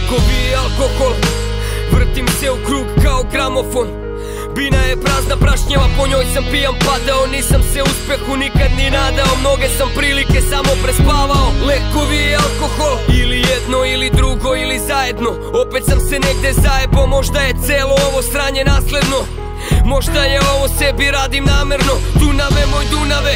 Lekovi i alkohol Vrtim se u krug kao gramofon. Bina je prazna prašnjeva, po njoj sam pijan padao Nisam se uspehu nikad ni nadao. Mnoge sam prilike samo prespavao Lekovi i alkohol. Ili jedno ili drugo ili zajedno Opet sam se negde zajebo Možda je celo ovo stranje nasledno Možda je ovo sebi radim namerno. Dunave moj Dunave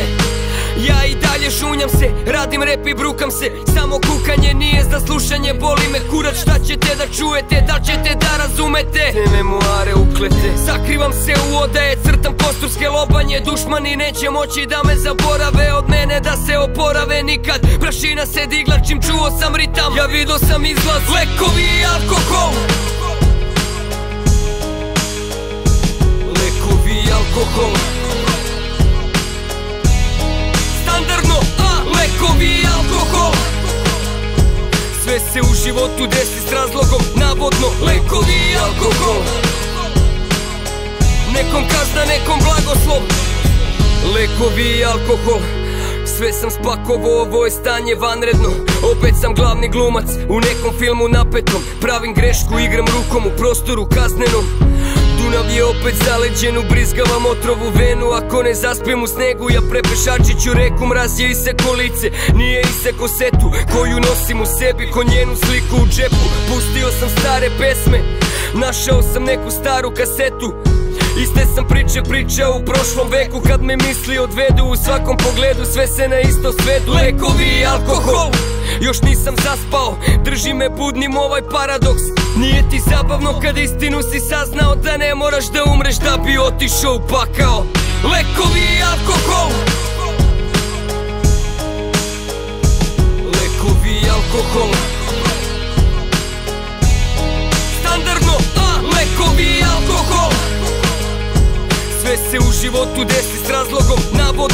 ja i dalje šunjam se, radim rep i brukam se. Samo kukanje nije za slušanje, boli me kurac. Šta ćete da čujete, da ćete da razumete? Te memoare uklete, sakrivam se u odaje Crtam kosturske lobanje, dušmani neće moći da me zaborave Od mene da se oporave nikad. Prašina se digla čim čuo sam ritam. Ja vidio sam izlaz, lekovi i alkohol se u životu desi s razlogom Navodno, lekovi i alkohol. Nekom kazna, nekom blagoslov. Lekovi i alkohol. Sve sam spakovo, ovo je stanje vanredno. Opet sam glavni glumac u nekom filmu napetom. Pravim grešku, igram rukom u prostoru kaznenom Dunav je opet zaleđen, ubrizgavam otrovu venu. Ako ne zaspijem u snegu, ja prepešačiću reku. Mraz je iseko lice, nije iseko setu. Koju nosim u sebi, ko njenu sliku u džepu. Pustio sam stare pesme, našao sam neku staru kasetu. Iste sam priče pričao u prošlom veku. Kad me misli odvedu u svakom pogledu Sve se na isto svedu. Lekovi i alkohol još nisam zaspao, drži me budnim ovaj paradoks. Nije ti zabavno kad istinu si saznao Da ne moraš da umreš da bi otišao u pakao. Lekovi i alkohol. Lekovi i alkohol. Standardno, a, lekovi i alkohol. Sve se u životu desi s razlogom Navodno,